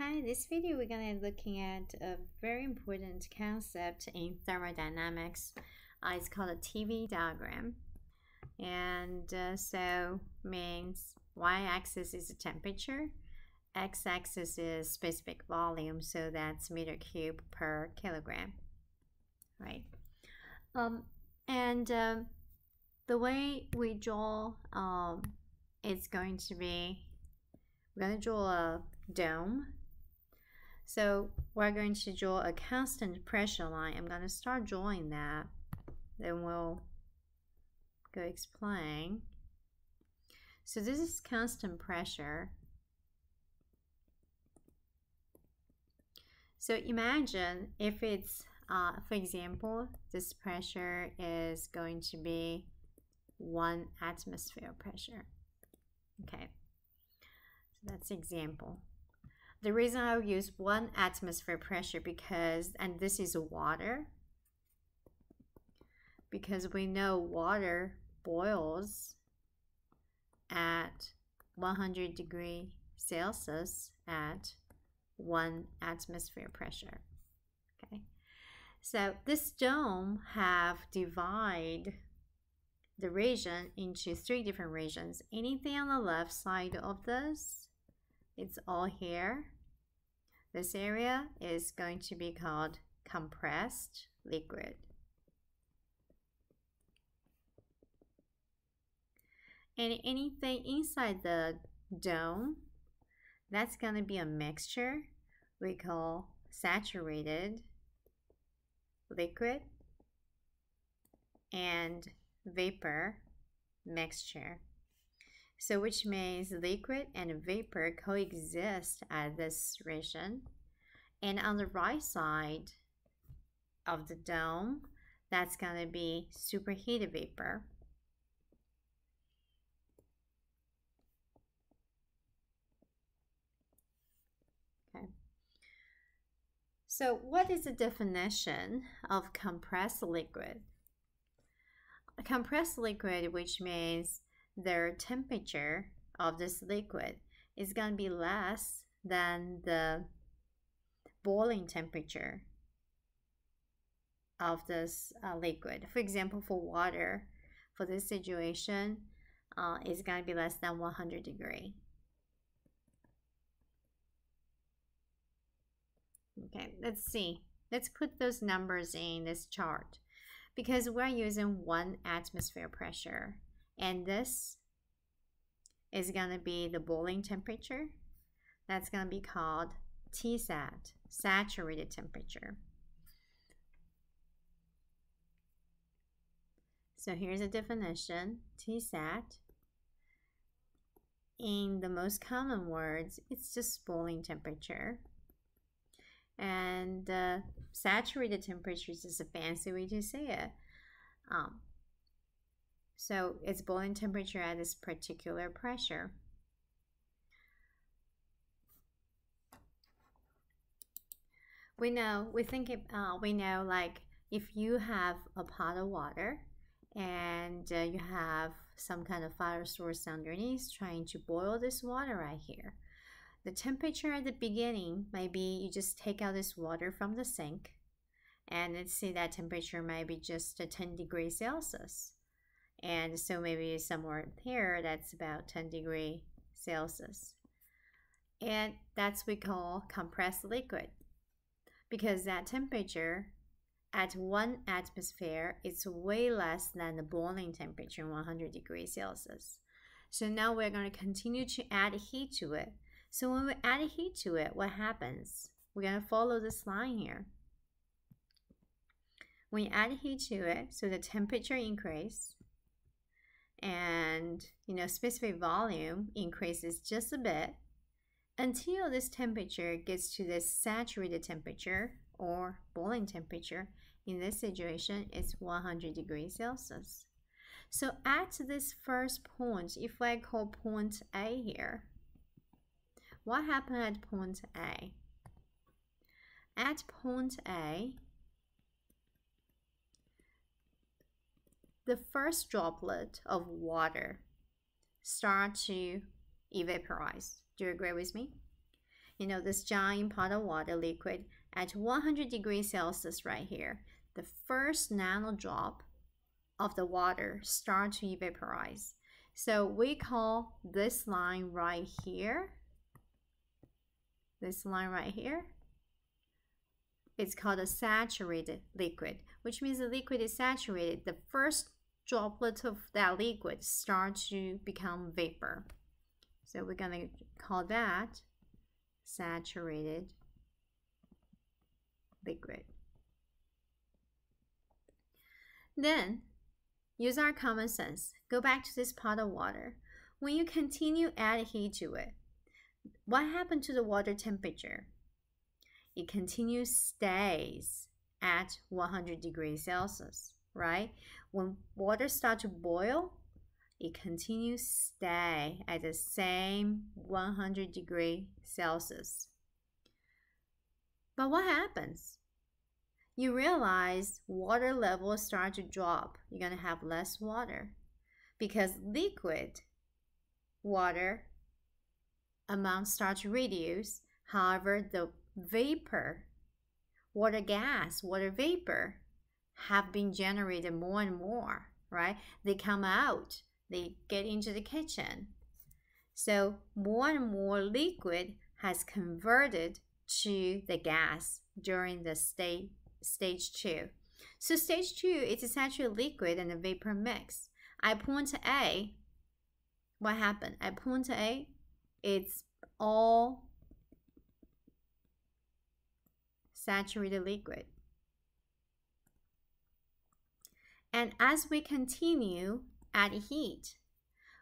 Hi, this video we're going to be looking at a very important concept in thermodynamics. Uh, it's called a TV diagram. And uh, so means y-axis is the temperature, x-axis is specific volume, so that's meter cube per kilogram, right? Um, and um, the way we draw um, it's going to be, we're going to draw a dome so we're going to draw a constant pressure line. I'm going to start drawing that. Then we'll go explain. So this is constant pressure. So imagine if it's, uh, for example, this pressure is going to be one atmosphere pressure. Okay, so that's example. The reason I use one atmosphere pressure because, and this is water, because we know water boils at 100 degree Celsius at one atmosphere pressure. Okay, so this dome have divide the region into three different regions. Anything on the left side of this it's all here. This area is going to be called compressed liquid. And anything inside the dome, that's going to be a mixture we call saturated liquid and vapor mixture. So which means liquid and vapor coexist at this region. And on the right side of the dome, that's going to be superheated vapor. Okay. So what is the definition of compressed liquid? A compressed liquid, which means their temperature of this liquid is going to be less than the boiling temperature of this uh, liquid. For example, for water, for this situation, uh, it's going to be less than 100 degree. Okay, let's see. Let's put those numbers in this chart because we're using one atmosphere pressure and this is going to be the boiling temperature. That's going to be called TSAT, saturated temperature. So here's a definition, TSAT. In the most common words, it's just boiling temperature. And uh, saturated temperature is just a fancy way to say it. Um, so it's boiling temperature at this particular pressure. We know, we think, it, uh, we know like if you have a pot of water and uh, you have some kind of fire source underneath trying to boil this water right here. The temperature at the beginning might be you just take out this water from the sink and let's say that temperature might be just a 10 degrees Celsius. And so maybe somewhere here that's about 10 degree Celsius. And that's we call compressed liquid because that temperature at one atmosphere is way less than the boiling temperature 100 degrees Celsius. So now we're going to continue to add heat to it. So when we add heat to it, what happens? We're going to follow this line here. When you add heat to it, so the temperature increase, and you know specific volume increases just a bit until this temperature gets to this saturated temperature or boiling temperature. In this situation, it's 100 degrees Celsius. So at this first point, if I call point A here, what happened at point A? At point A, the first droplet of water start to evaporize. Do you agree with me? you know, this giant pot of water liquid at 100 degrees Celsius right here, the first nano drop of the water start to evaporize. So we call this line right here, this line right here, it's called a saturated liquid, which means the liquid is saturated. The first droplet of that liquid start to become vapor. So we're going to call that saturated liquid. Then use our common sense. Go back to this pot of water. When you continue add heat to it, what happened to the water temperature? It continues stays at 100 degrees Celsius, right? When water starts to boil, it continues stay at the same 100 degree Celsius. But what happens? You realize water levels start to drop. You're going to have less water because liquid water amount starts to reduce. However, the vapor, water gas, water vapor have been generated more and more, right? They come out they get into the kitchen. So more and more liquid has converted to the gas during the state stage two. So stage two is essentially liquid and a vapor mix. At point A, what happened? At point A, it's all saturated liquid. And as we continue add heat,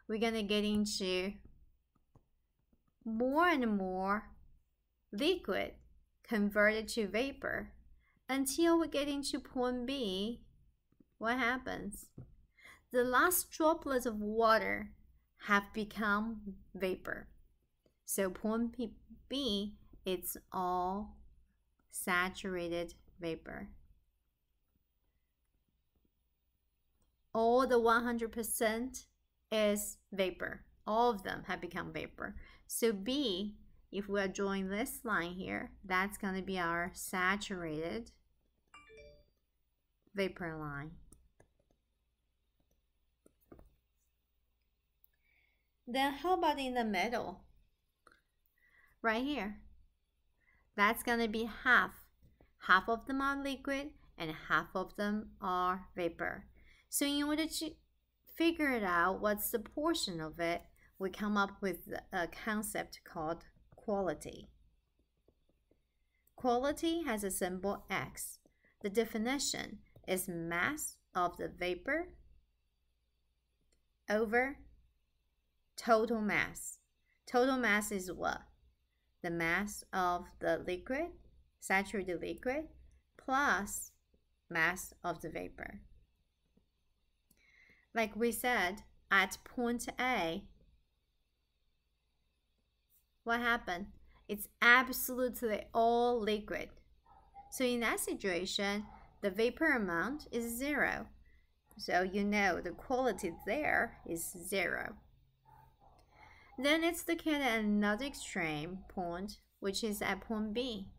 we're going to get into more and more liquid converted to vapor until we get into point B. What happens? The last droplets of water have become vapor. So point B, it's all saturated vapor. All the 100% is vapor. All of them have become vapor. So B, if we are drawing this line here, that's going to be our saturated vapor line. Then how about in the middle? Right here. That's going to be half. Half of them are liquid and half of them are vapor. So in order to figure it out, what's the portion of it, we come up with a concept called quality. Quality has a symbol X. The definition is mass of the vapor over total mass. Total mass is what? The mass of the liquid, saturated liquid, plus mass of the vapor. Like we said, at point A, what happened? It's absolutely all liquid. So in that situation, the vapor amount is zero. So you know the quality there is zero. Then let's look at another extreme point, which is at point B.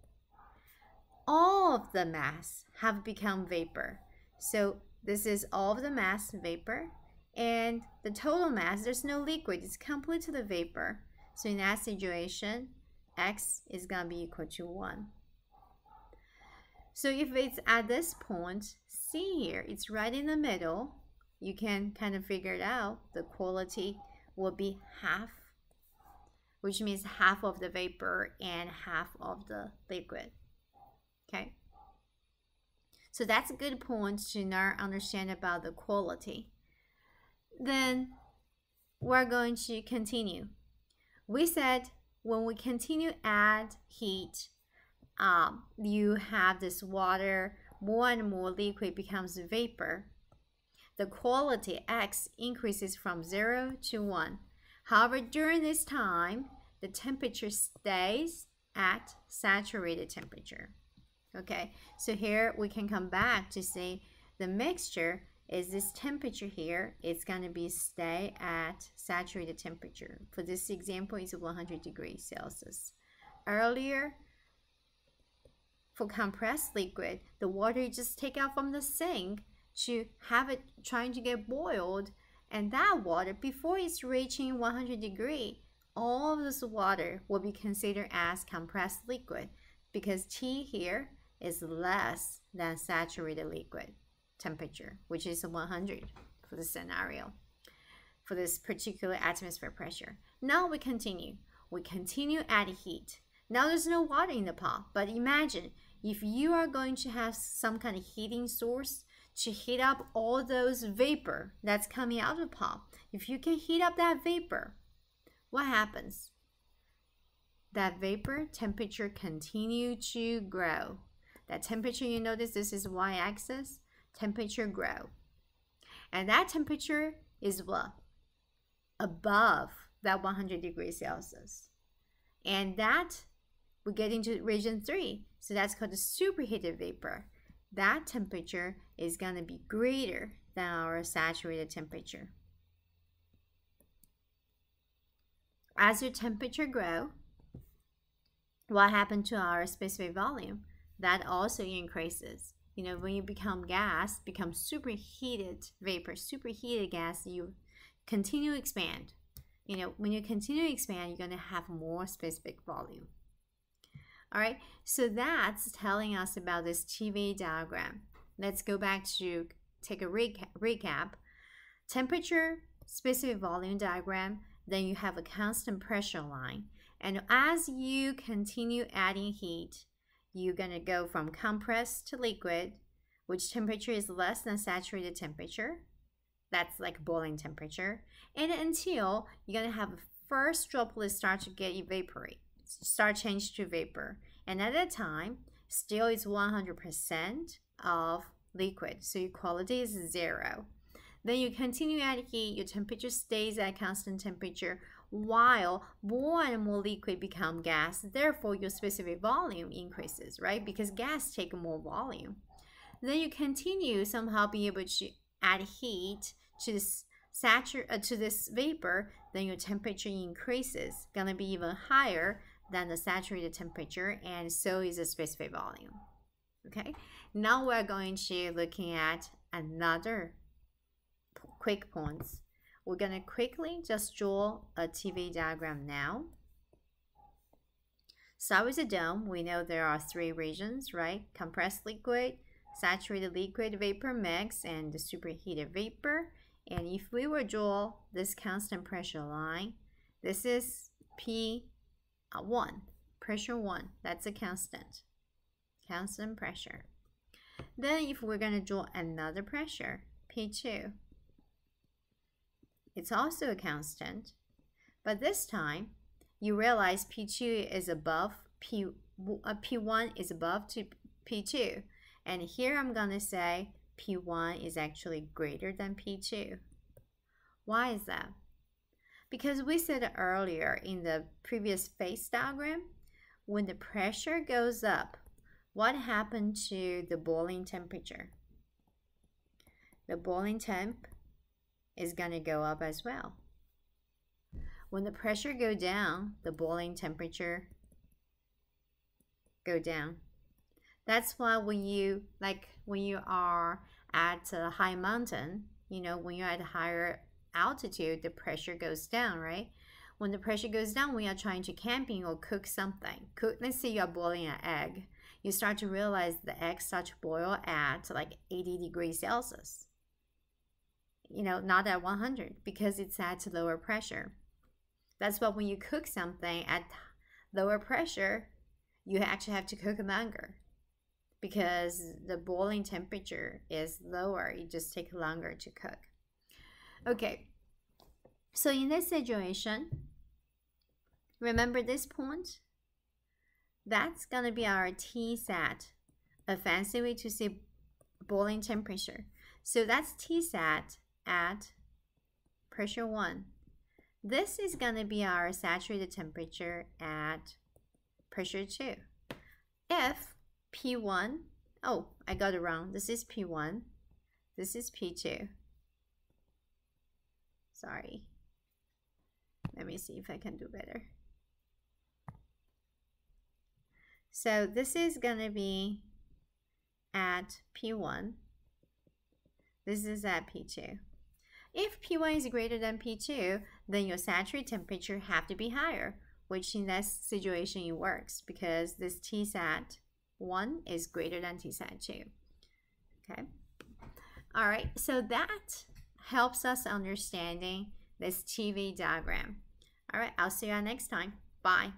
All of the mass have become vapor. So this is all of the mass vapor and the total mass, there's no liquid, it's completely the vapor. So in that situation, x is going to be equal to 1. So if it's at this point, see here, it's right in the middle, you can kind of figure it out. The quality will be half, which means half of the vapor and half of the liquid. Okay. So that's a good point to now understand about the quality. Then we're going to continue. We said when we continue add heat, um, you have this water, more and more liquid becomes vapor. The quality X increases from 0 to 1. However, during this time, the temperature stays at saturated temperature. Okay, so here we can come back to say the mixture is this temperature here, it's going to be stay at saturated temperature. For this example, it's 100 degrees Celsius. earlier, for compressed liquid, the water you just take out from the sink to have it trying to get boiled. And that water, before it's reaching 100 degree, all of this water will be considered as compressed liquid because T here is less than saturated liquid temperature, which is 100 for the scenario, for this particular atmosphere pressure. Now we continue. We continue adding heat. Now there's no water in the pot, but imagine if you are going to have some kind of heating source to heat up all those vapor that's coming out of the pot. If you can heat up that vapor, what happens? That vapor temperature continue to grow. That temperature, you notice this is y-axis, temperature grow. And that temperature is what? Above that 100 degrees Celsius. And that we get into region 3. So that's called the superheated vapor. That temperature is going to be greater than our saturated temperature. As your temperature grow, what happened to our specific volume? That also increases. You know, when you become gas, become superheated vapor, superheated gas, you continue to expand. You know, when you continue to expand, you're going to have more specific volume. All right, so that's telling us about this TV diagram. Let's go back to take a recap. recap. Temperature, specific volume diagram, then you have a constant pressure line. And as you continue adding heat, you're going to go from compressed to liquid, which temperature is less than saturated temperature. That's like boiling temperature. And until you're going to have first droplet start to get evaporate start change to vapor. And at that time, still is 100% of liquid. So your quality is zero. Then you continue add heat, your temperature stays at constant temperature while more and more liquid become gas. Therefore, your specific volume increases, right? Because gas take more volume. Then you continue somehow be able to add heat to this satur uh, to this vapor, then your temperature increases, gonna be even higher than the saturated temperature and so is the specific volume. Okay, now we're going to looking at another quick points. We're going to quickly just draw a TVA diagram now. Start with the dome. We know there are three regions, right? Compressed liquid, saturated liquid vapor mix, and the superheated vapor. And if we were to draw this constant pressure line, this is P uh, 1, pressure 1, that's a constant, constant pressure. Then if we're going to draw another pressure, P2, it's also a constant, but this time you realize P2 is above P, uh, P1 is above to P2. And here I'm going to say P1 is actually greater than P2. Why is that? Because we said earlier in the previous phase diagram, when the pressure goes up, what happened to the boiling temperature? The boiling temp is going to go up as well. When the pressure go down, the boiling temperature go down. That's why when you like when you are at a high mountain, you know, when you're at higher altitude, the pressure goes down, right? When the pressure goes down, when you're trying to camping or cook something, cook, let's say you're boiling an egg, you start to realize the egg starts to boil at like 80 degrees Celsius. You know, not at 100 because it's at lower pressure. That's why when you cook something at lower pressure, you actually have to cook longer because the boiling temperature is lower. It just takes longer to cook. Okay, so in this situation, remember this point? That's going to be our T sat, a fancy way to say boiling temperature. So that's T sat at pressure 1. This is going to be our saturated temperature at pressure 2. If P1, oh, I got it wrong. This is P1. This is P2. Sorry. Let me see if I can do better. So this is going to be at P1. This is at P2. If P1 is greater than P2, then your saturated temperature have to be higher, which in that situation it works because this Tsat 1 is greater than Tsat 2. Okay. All right, so that helps us understanding this TV diagram. All right, I'll see you next time. Bye.